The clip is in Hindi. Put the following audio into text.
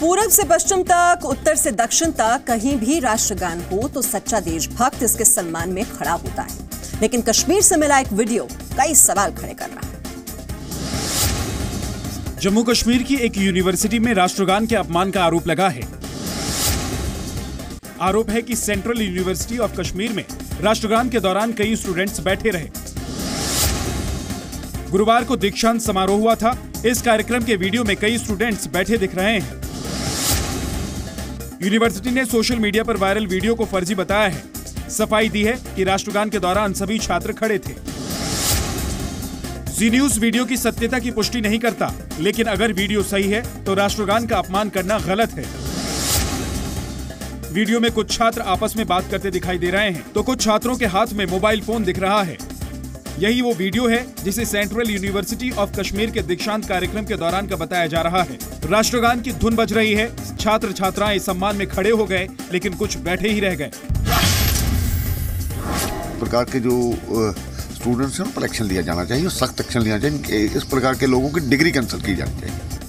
पूरब से पश्चिम तक, उत्तर से दक्षिण तक कहीं भी राष्ट्रगान हो तो सच्चा देशभक्त इसके सम्मान में खड़ा होता है। लेकिन कश्मीर से मिला एक वीडियो, कई सवाल खड़े कर रहा है। जम्मू कश्मीर की एक यूनिवर्सिटी में राष्ट्रगान के अपमान का आरोप लगा है। आरोप है कि सेंट्रल यूनिवर्सिटी ऑफ़ कश्मीर में राष्ट्रगान के दौरान कई स्टूडेंट्स बैठे रहे। गुरुवार को दीक्षांत समारोह हुआ था। इस कार्यक्रम के वीडियो में कई स्टूडेंट्स बैठे दिख रहे हैं। यूनिवर्सिटी ने सोशल मीडिया पर वायरल वीडियो को फर्जी बताया है। सफ़ाई दी है कि राष्ट्रगान के दौरान सभी छात्र खड़े थे। जी न्यूज़ वीडियो की सत्यता की पुष्टि नहीं करता, लेकिन अगर वीडियो सही है तो राष्ट्रगान का अपमान करना गलत है। वीडियो में कुछ छात्र आपस में बात करते दिखाई दे रहे हैं तो कुछ छात्रों के हाथ में मोबाइल फ़ोन दिख रहा है। यही वो वीडियो है जिसे सेंट्रल यूनिवर्सिटी ऑफ़ कश्मीर के दीक्षांत कार्यक्रम के दौरान का बताया जा रहा है। राष्ट्रगान की धुन बज रही है। छात्र छात्राएँ इस सम्मान में खड़े हो गए, लेकिन कुछ बैठे ही रह गए। प्रकार के जो स्टूडेंट्स हैं उन पर एक्शन लिया जाना चाहिए सख्त एक्शन लिया चाहिए इस प्रकार के लोगों की डिग्री कैंसिल की जानी चाहिए।